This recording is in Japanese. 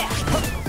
Yeah!